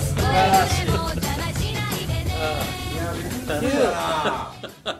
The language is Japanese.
素晴らしい。